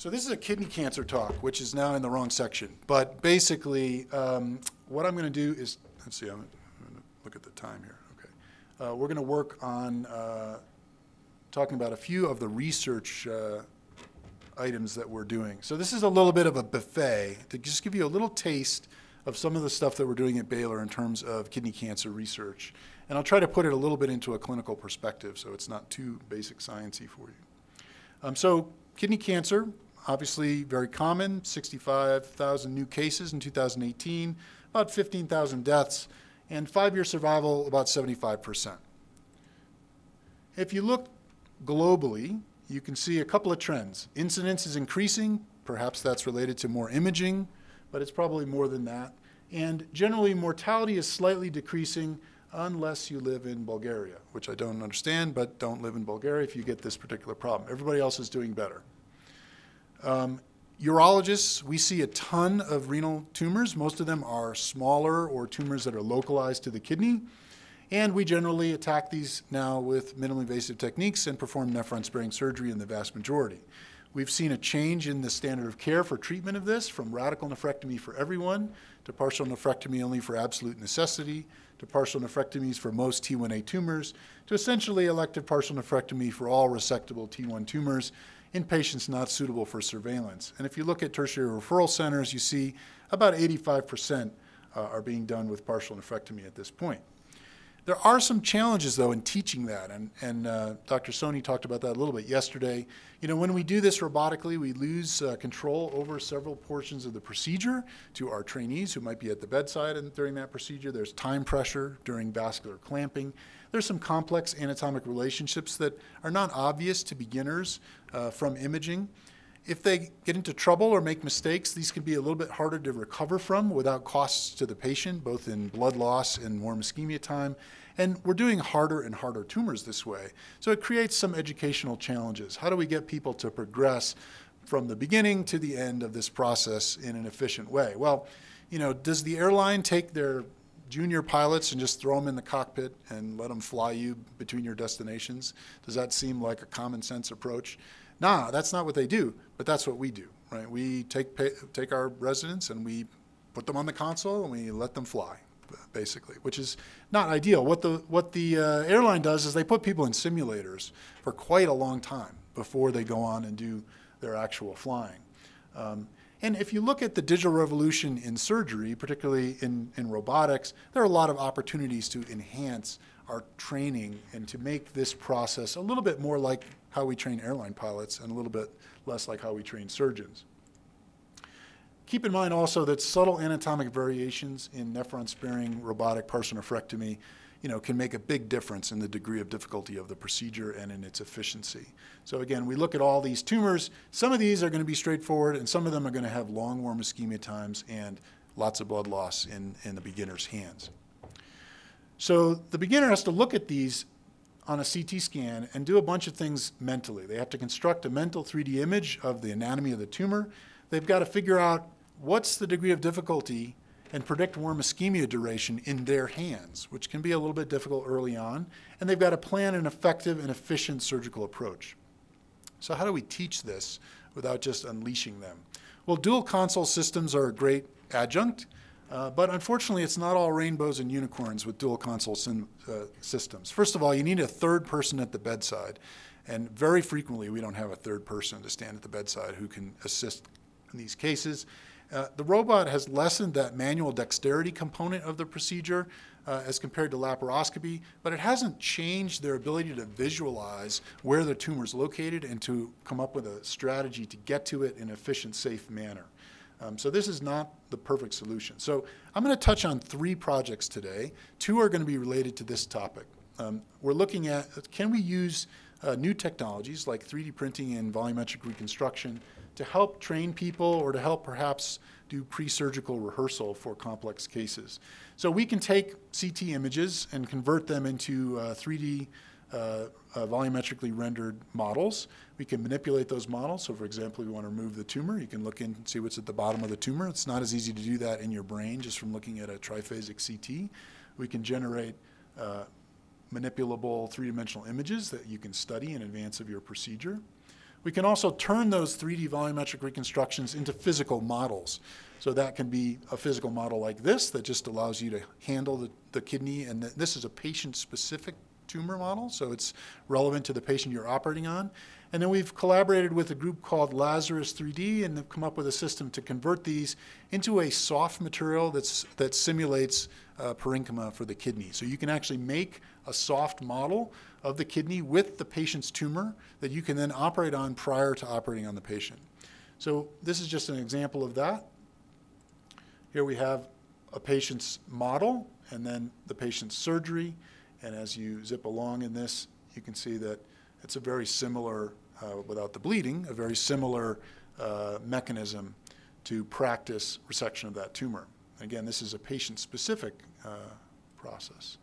So this is a kidney cancer talk, which is now in the wrong section. But basically, um, what I'm going to do is, let's see, I'm, going to look at the time here. Okay. Uh, we're going to work on uh, talking about a few of the research uh, items that we're doing. So this is a little bit of a buffet to just give you a little taste of some of the stuff that we're doing at Baylor in terms of kidney cancer research. And I'll try to put it a little bit into a clinical perspective so it's not too basic sciencey for you. Um, so kidney cancer, obviously very common, 65,000 new cases in 2018, about 15,000 deaths, and five-year survival about 75%. If you look globally, you can see a couple of trends. Incidence is increasing, perhaps that's related to more imaging, but it's probably more than that. And generally, mortality is slightly decreasing unless you live in Bulgaria, which I don't understand, but don't live in Bulgaria if you get this particular problem. Everybody else is doing better. Um, urologists, we see a ton of renal tumors. Most of them are smaller or tumors that are localized to the kidney. And we generally attack these now with minimally invasive techniques and perform nephron sparing surgery in the vast majority. We've seen a change in the standard of care for treatment of this from radical nephrectomy for everyone to partial nephrectomy only for absolute necessity to partial nephrectomies for most T1A tumors to essentially elective partial nephrectomy for all resectable T1 tumors in patients not suitable for surveillance. And if you look at tertiary referral centers, you see about 85% uh, are being done with partial nephrectomy at this point. There are some challenges, though, in teaching that, and, and uh, Dr. Sony talked about that a little bit yesterday. You know, when we do this robotically, we lose uh, control over several portions of the procedure to our trainees who might be at the bedside and during that procedure. There's time pressure during vascular clamping. There's some complex anatomic relationships that are not obvious to beginners uh, from imaging. If they get into trouble or make mistakes, these can be a little bit harder to recover from without costs to the patient, both in blood loss and warm ischemia time. And we're doing harder and harder tumors this way. So it creates some educational challenges. How do we get people to progress from the beginning to the end of this process in an efficient way? Well, you know, does the airline take their junior pilots and just throw them in the cockpit and let them fly you between your destinations? Does that seem like a common sense approach? Nah, that's not what they do, but that's what we do, right? We take, pay, take our residents and we put them on the console and we let them fly, basically, which is not ideal. What the, what the uh, airline does is they put people in simulators for quite a long time before they go on and do their actual flying. Um, and if you look at the digital revolution in surgery, particularly in, in robotics, there are a lot of opportunities to enhance our training and to make this process a little bit more like how we train airline pilots and a little bit less like how we train surgeons. Keep in mind also that subtle anatomic variations in nephron-sparing robotic nephrectomy you know, can make a big difference in the degree of difficulty of the procedure and in its efficiency. So again, we look at all these tumors. Some of these are going to be straightforward, and some of them are going to have long warm ischemia times and lots of blood loss in, in the beginner's hands. So the beginner has to look at these on a CT scan and do a bunch of things mentally. They have to construct a mental 3D image of the anatomy of the tumor. They've got to figure out what's the degree of difficulty and predict warm ischemia duration in their hands, which can be a little bit difficult early on. And they've got to plan an effective and efficient surgical approach. So how do we teach this without just unleashing them? Well, dual console systems are a great adjunct. Uh, but unfortunately, it's not all rainbows and unicorns with dual console uh, systems. First of all, you need a third person at the bedside. And very frequently, we don't have a third person to stand at the bedside who can assist in these cases. Uh, the robot has lessened that manual dexterity component of the procedure uh, as compared to laparoscopy, but it hasn't changed their ability to visualize where the tumor is located and to come up with a strategy to get to it in an efficient, safe manner. Um, so this is not the perfect solution. So I'm going to touch on three projects today. Two are going to be related to this topic. Um, we're looking at can we use uh, new technologies like 3D printing and volumetric reconstruction to help train people or to help perhaps do pre-surgical rehearsal for complex cases. So we can take CT images and convert them into uh, 3D uh, uh, volumetrically rendered models. We can manipulate those models. So for example, we want to remove the tumor. You can look in and see what's at the bottom of the tumor. It's not as easy to do that in your brain just from looking at a triphasic CT. We can generate uh, manipulable three-dimensional images that you can study in advance of your procedure. We can also turn those 3D volumetric reconstructions into physical models. So that can be a physical model like this that just allows you to handle the, the kidney. And this is a patient-specific tumor model, so it's relevant to the patient you're operating on. And then we've collaborated with a group called Lazarus 3D and have come up with a system to convert these into a soft material that's, that simulates uh, parenchyma for the kidney. So you can actually make a soft model of the kidney with the patient's tumor that you can then operate on prior to operating on the patient. So this is just an example of that. Here we have a patient's model and then the patient's surgery. And as you zip along in this, you can see that it's a very similar, without the bleeding, a very similar uh, mechanism to practice resection of that tumor. Again, this is a patient-specific uh, process.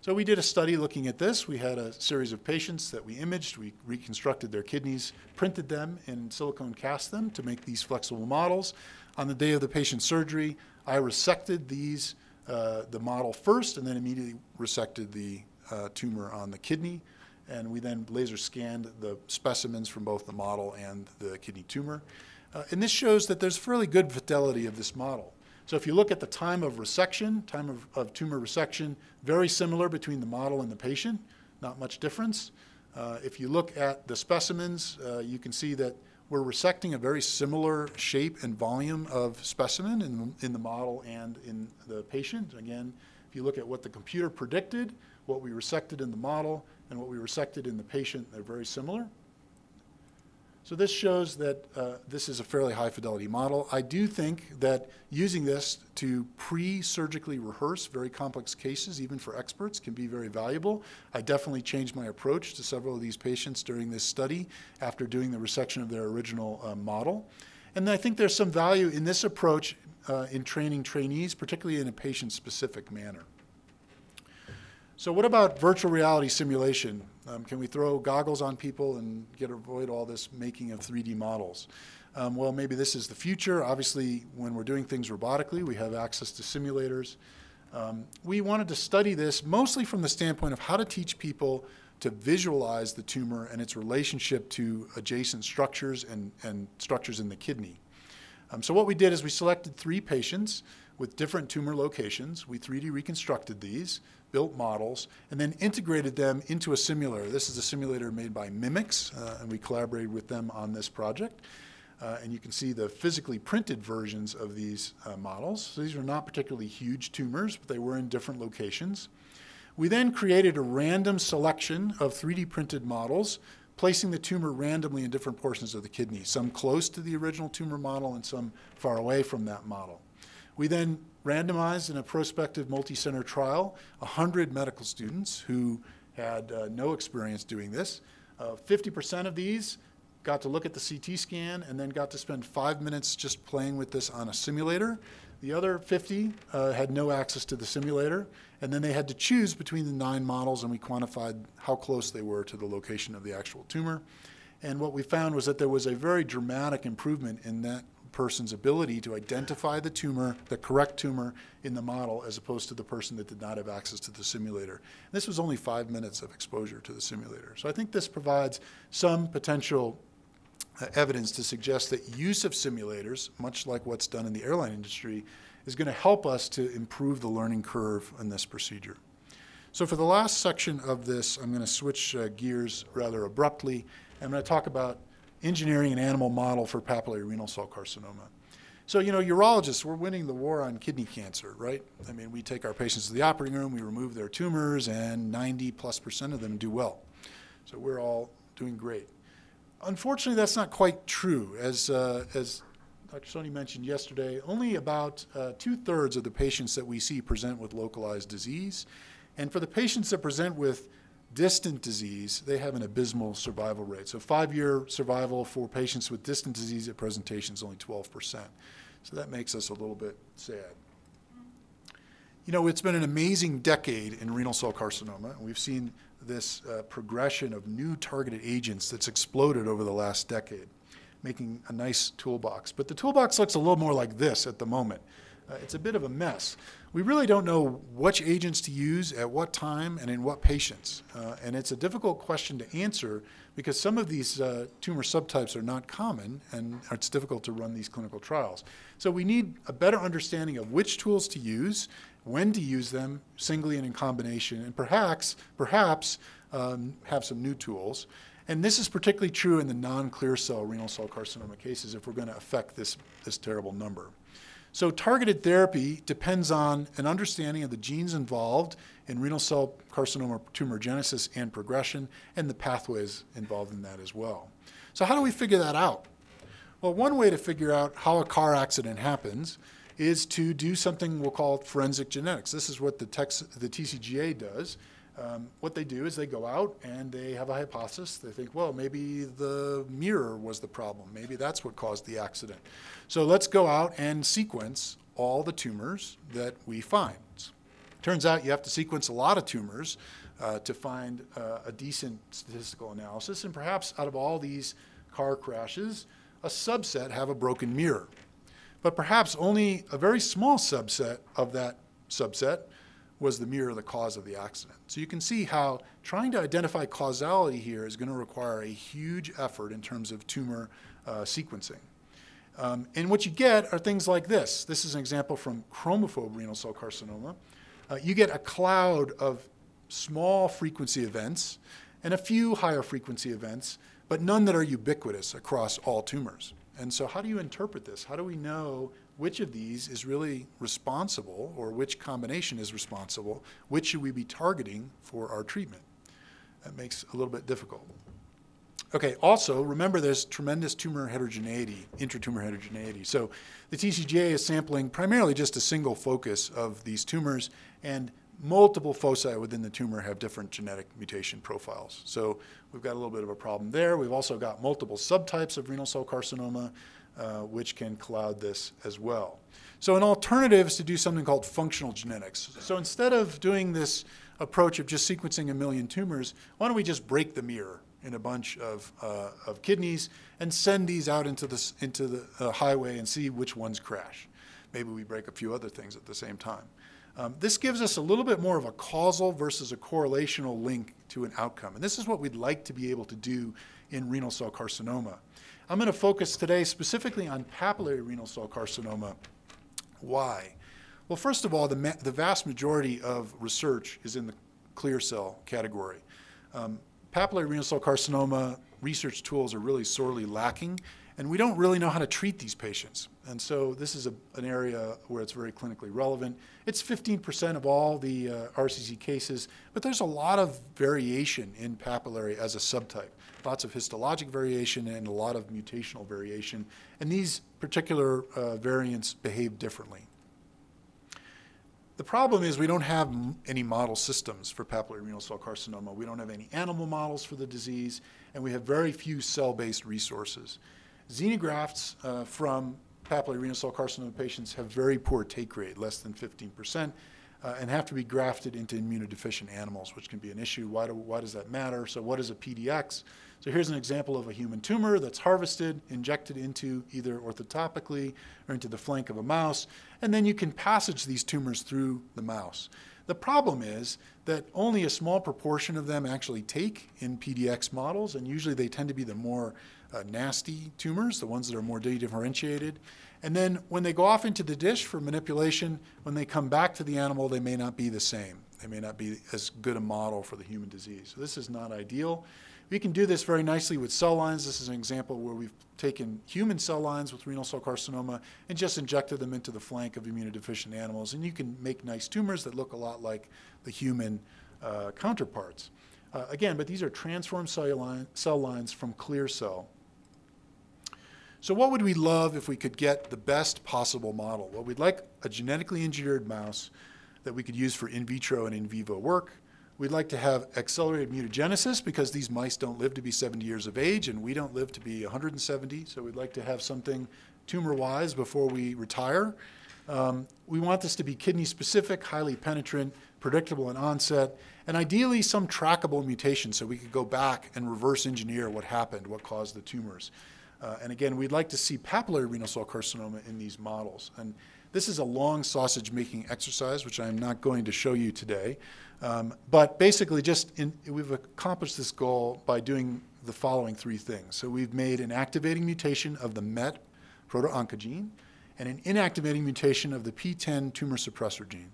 So we did a study looking at this. We had a series of patients that we imaged. We reconstructed their kidneys, printed them, and silicone cast them to make these flexible models. On the day of the patient's surgery, I resected these, uh, the model first, and then immediately resected the uh, tumor on the kidney and we then laser scanned the specimens from both the model and the kidney tumor. Uh, and this shows that there's fairly good fidelity of this model. So if you look at the time of resection, time of, of tumor resection, very similar between the model and the patient, not much difference. Uh, if you look at the specimens, uh, you can see that we're resecting a very similar shape and volume of specimen in, in the model and in the patient. Again, if you look at what the computer predicted, what we resected in the model, and what we resected in the patient, they're very similar. So this shows that uh, this is a fairly high fidelity model. I do think that using this to pre-surgically rehearse very complex cases, even for experts, can be very valuable. I definitely changed my approach to several of these patients during this study after doing the resection of their original uh, model. And I think there's some value in this approach uh, in training trainees, particularly in a patient-specific manner. So what about virtual reality simulation? Um, can we throw goggles on people and get avoid all this making of 3D models? Um, well, maybe this is the future. Obviously, when we're doing things robotically, we have access to simulators. Um, we wanted to study this mostly from the standpoint of how to teach people to visualize the tumor and its relationship to adjacent structures and, and structures in the kidney. Um, so what we did is we selected three patients with different tumor locations. We 3D reconstructed these built models, and then integrated them into a simulator. This is a simulator made by Mimics, uh, and we collaborated with them on this project. Uh, and you can see the physically printed versions of these uh, models. So these are not particularly huge tumors, but they were in different locations. We then created a random selection of 3D printed models, placing the tumor randomly in different portions of the kidney, some close to the original tumor model and some far away from that model. We then randomized in a prospective multi-center trial 100 medical students who had uh, no experience doing this. 50% uh, of these got to look at the CT scan and then got to spend five minutes just playing with this on a simulator. The other 50 uh, had no access to the simulator, and then they had to choose between the nine models, and we quantified how close they were to the location of the actual tumor. And what we found was that there was a very dramatic improvement in that person's ability to identify the tumor, the correct tumor in the model, as opposed to the person that did not have access to the simulator. And this was only five minutes of exposure to the simulator. So I think this provides some potential uh, evidence to suggest that use of simulators, much like what's done in the airline industry, is going to help us to improve the learning curve in this procedure. So for the last section of this, I'm going to switch uh, gears rather abruptly. I'm going to talk about engineering an animal model for papillary renal cell carcinoma. So, you know, urologists, we're winning the war on kidney cancer, right? I mean, we take our patients to the operating room, we remove their tumors, and 90 plus percent of them do well. So we're all doing great. Unfortunately, that's not quite true. As, uh, as Dr. Soni mentioned yesterday, only about uh, two thirds of the patients that we see present with localized disease. And for the patients that present with distant disease, they have an abysmal survival rate. So five-year survival for patients with distant disease at presentation is only 12%. So that makes us a little bit sad. You know, it's been an amazing decade in renal cell carcinoma. And we've seen this uh, progression of new targeted agents that's exploded over the last decade, making a nice toolbox. But the toolbox looks a little more like this at the moment. Uh, it's a bit of a mess. We really don't know which agents to use at what time and in what patients. Uh, and it's a difficult question to answer because some of these uh, tumor subtypes are not common and it's difficult to run these clinical trials. So we need a better understanding of which tools to use, when to use them, singly and in combination, and perhaps, perhaps um, have some new tools. And this is particularly true in the non-clear cell renal cell carcinoma cases if we're going to affect this, this terrible number. So targeted therapy depends on an understanding of the genes involved in renal cell carcinoma tumorigenesis and progression and the pathways involved in that as well. So how do we figure that out? Well, one way to figure out how a car accident happens is to do something we'll call forensic genetics. This is what the, the TCGA does. Um, what they do is they go out and they have a hypothesis. They think, well, maybe the mirror was the problem. Maybe that's what caused the accident. So let's go out and sequence all the tumors that we find. Turns out you have to sequence a lot of tumors uh, to find uh, a decent statistical analysis. And perhaps out of all these car crashes, a subset have a broken mirror. But perhaps only a very small subset of that subset was the mirror the cause of the accident. So you can see how trying to identify causality here is going to require a huge effort in terms of tumor uh, sequencing. Um, and what you get are things like this. This is an example from chromophobe renal cell carcinoma. Uh, you get a cloud of small frequency events and a few higher frequency events, but none that are ubiquitous across all tumors. And so how do you interpret this? How do we know which of these is really responsible or which combination is responsible? Which should we be targeting for our treatment? That makes a little bit difficult. Okay, also remember there's tremendous tumor heterogeneity, intratumor heterogeneity. So the TCGA is sampling primarily just a single focus of these tumors and multiple foci within the tumor have different genetic mutation profiles. So we've got a little bit of a problem there. We've also got multiple subtypes of renal cell carcinoma uh, which can cloud this as well. So an alternative is to do something called functional genetics. So instead of doing this approach of just sequencing a million tumors, why don't we just break the mirror in a bunch of, uh, of kidneys and send these out into, the into the uh, highway and see which ones crash. Maybe we break a few other things at the same time. Um, this gives us a little bit more of a causal versus a correlational link to an outcome. And this is what we'd like to be able to do in renal cell carcinoma. I'm going to focus today specifically on papillary renal cell carcinoma. Why? Well, first of all, the, the vast majority of research is in the clear cell category. Um, papillary renal cell carcinoma research tools are really sorely lacking, and we don't really know how to treat these patients. And so this is a, an area where it's very clinically relevant. It's 15% of all the uh, RCC cases, but there's a lot of variation in papillary as a subtype lots of histologic variation and a lot of mutational variation. And these particular uh, variants behave differently. The problem is we don't have any model systems for papillary renal cell carcinoma. We don't have any animal models for the disease, and we have very few cell-based resources. Xenografts uh, from papillary renal cell carcinoma patients have very poor take rate, less than 15 percent, uh, and have to be grafted into immunodeficient animals, which can be an issue. Why, do, why does that matter? So what is a PDX? So here's an example of a human tumor that's harvested, injected into either orthotopically or into the flank of a mouse, and then you can passage these tumors through the mouse. The problem is that only a small proportion of them actually take in PDX models, and usually they tend to be the more uh, nasty tumors, the ones that are more dedifferentiated. And then when they go off into the dish for manipulation, when they come back to the animal, they may not be the same. They may not be as good a model for the human disease. So this is not ideal. We can do this very nicely with cell lines. This is an example where we've taken human cell lines with renal cell carcinoma and just injected them into the flank of immunodeficient animals. And you can make nice tumors that look a lot like the human uh, counterparts. Uh, again, but these are transformed cell, line, cell lines from clear cell. So what would we love if we could get the best possible model? Well, we'd like a genetically engineered mouse that we could use for in vitro and in vivo work. We'd like to have accelerated mutagenesis because these mice don't live to be 70 years of age and we don't live to be 170. So we'd like to have something tumor-wise before we retire. Um, we want this to be kidney specific, highly penetrant, predictable in onset, and ideally some trackable mutation so we could go back and reverse engineer what happened, what caused the tumors. Uh, and again, we'd like to see papillary renal cell carcinoma in these models. And This is a long sausage making exercise, which I'm not going to show you today. Um, but basically, just in, we've accomplished this goal by doing the following three things. So we've made an activating mutation of the MET proto-oncogene and an inactivating mutation of the P10 tumor suppressor gene.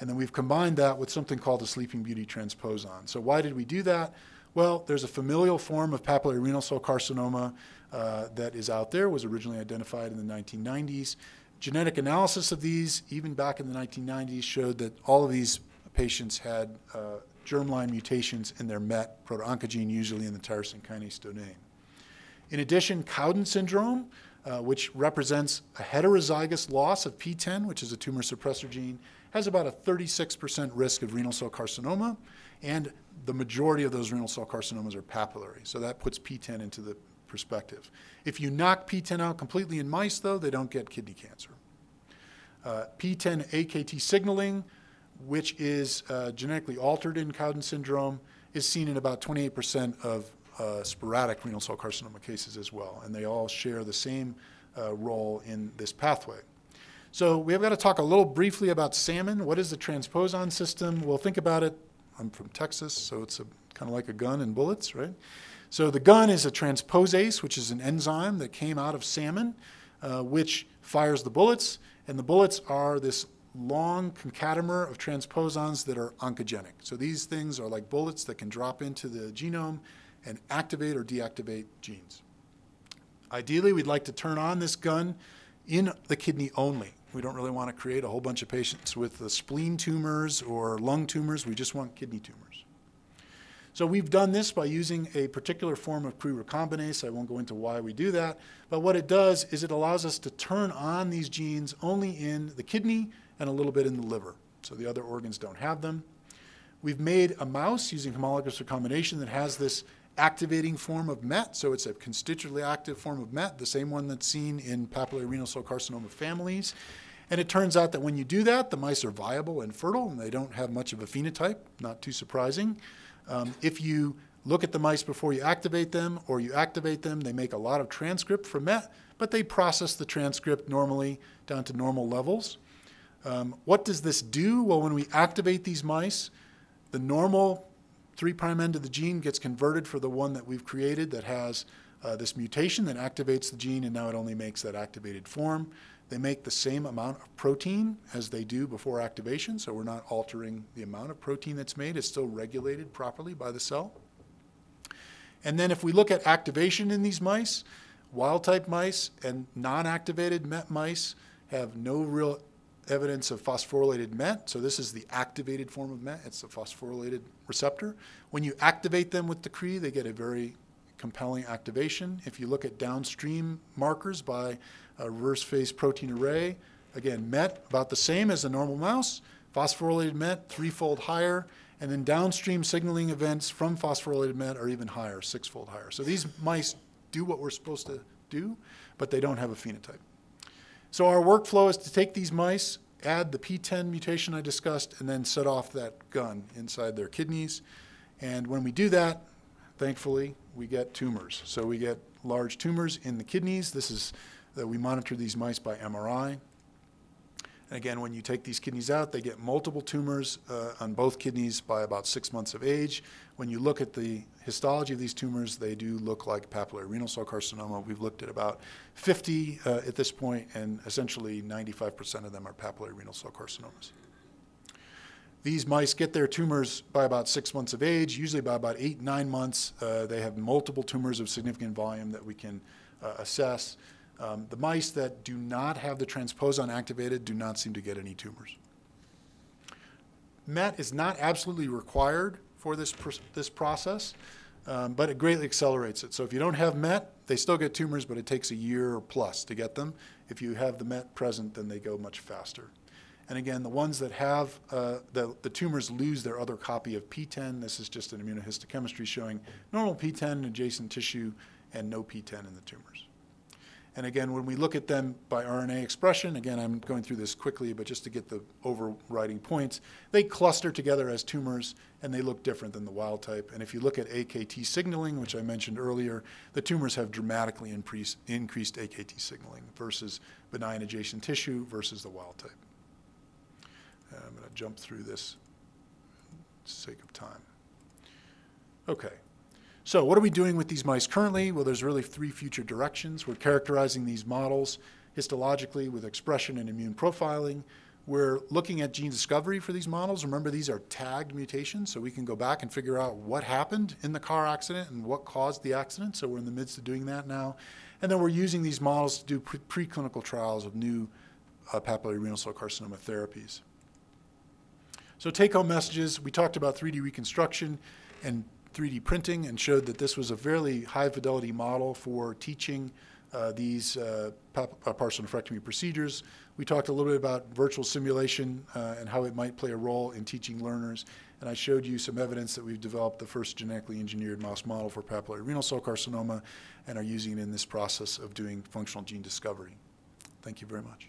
And then we've combined that with something called a sleeping beauty transposon. So why did we do that? Well, there's a familial form of papillary renal cell carcinoma uh, that is out there, was originally identified in the 1990s. Genetic analysis of these, even back in the 1990s, showed that all of these patients had uh, germline mutations in their MET proto-oncogene, usually in the tyrosine kinase domain. In addition, Cowden syndrome, uh, which represents a heterozygous loss of P10, which is a tumor suppressor gene, has about a 36% risk of renal cell carcinoma, and the majority of those renal cell carcinomas are papillary. So that puts PTEN into the perspective. If you knock PTEN out completely in mice, though, they don't get kidney cancer. Uh, PTEN AKT signaling, which is uh, genetically altered in Cowden syndrome, is seen in about 28% of uh, sporadic renal cell carcinoma cases as well, and they all share the same uh, role in this pathway. So we have got to talk a little briefly about salmon. What is the transposon system? We'll think about it. I'm from Texas, so it's kind of like a gun and bullets, right? So the gun is a transposase, which is an enzyme that came out of salmon, uh, which fires the bullets, and the bullets are this long concatemer of transposons that are oncogenic. So these things are like bullets that can drop into the genome and activate or deactivate genes. Ideally, we'd like to turn on this gun in the kidney only. We don't really want to create a whole bunch of patients with the spleen tumors or lung tumors. We just want kidney tumors. So we've done this by using a particular form of Cre recombinase. I won't go into why we do that. But what it does is it allows us to turn on these genes only in the kidney and a little bit in the liver. So the other organs don't have them. We've made a mouse using homologous recombination that has this activating form of MET, so it's a constitutively active form of MET, the same one that's seen in papillary renal cell carcinoma families. And it turns out that when you do that, the mice are viable and fertile, and they don't have much of a phenotype, not too surprising. Um, if you look at the mice before you activate them, or you activate them, they make a lot of transcript for MET, but they process the transcript normally down to normal levels. Um, what does this do? Well, when we activate these mice, the normal 3' prime end of the gene gets converted for the one that we've created that has uh, this mutation that activates the gene, and now it only makes that activated form. They make the same amount of protein as they do before activation, so we're not altering the amount of protein that's made. It's still regulated properly by the cell. And then if we look at activation in these mice, wild type mice and non activated MET mice have no real evidence of phosphorylated MET. So this is the activated form of MET. It's a phosphorylated receptor. When you activate them with the Cre, they get a very compelling activation. If you look at downstream markers by a reverse phase protein array, again, MET about the same as a normal mouse, phosphorylated MET threefold higher, and then downstream signaling events from phosphorylated MET are even higher, sixfold higher. So these mice do what we're supposed to do, but they don't have a phenotype. So our workflow is to take these mice, add the P10 mutation I discussed, and then set off that gun inside their kidneys. And when we do that, thankfully, we get tumors. So we get large tumors in the kidneys. This is that we monitor these mice by MRI. And again, when you take these kidneys out, they get multiple tumors uh, on both kidneys by about six months of age. When you look at the histology of these tumors, they do look like papillary renal cell carcinoma. We've looked at about 50 uh, at this point, and essentially 95% of them are papillary renal cell carcinomas. These mice get their tumors by about six months of age, usually by about eight, nine months. Uh, they have multiple tumors of significant volume that we can uh, assess. Um, the mice that do not have the transposon activated do not seem to get any tumors. MET is not absolutely required for this, pr this process, um, but it greatly accelerates it. So if you don't have MET, they still get tumors, but it takes a year or plus to get them. If you have the MET present, then they go much faster. And again, the ones that have, uh, the, the tumors lose their other copy of P10. This is just an immunohistochemistry showing normal PTEN in adjacent tissue and no P10 in the tumors. And again, when we look at them by RNA expression, again, I'm going through this quickly, but just to get the overriding points, they cluster together as tumors and they look different than the wild type. And if you look at AKT signaling, which I mentioned earlier, the tumors have dramatically increased, increased AKT signaling versus benign adjacent tissue versus the wild type. I'm going to jump through this sake of time. Okay. So what are we doing with these mice currently? Well, there's really three future directions. We're characterizing these models histologically with expression and immune profiling. We're looking at gene discovery for these models. Remember, these are tagged mutations, so we can go back and figure out what happened in the car accident and what caused the accident. So we're in the midst of doing that now. And then we're using these models to do pre preclinical trials of new uh, papillary renal cell carcinoma therapies. So take-home messages, we talked about 3D reconstruction and 3D printing and showed that this was a fairly high-fidelity model for teaching uh, these uh, partial nephrectomy procedures. We talked a little bit about virtual simulation uh, and how it might play a role in teaching learners. And I showed you some evidence that we've developed the first genetically engineered mouse model for papillary renal cell carcinoma and are using it in this process of doing functional gene discovery. Thank you very much.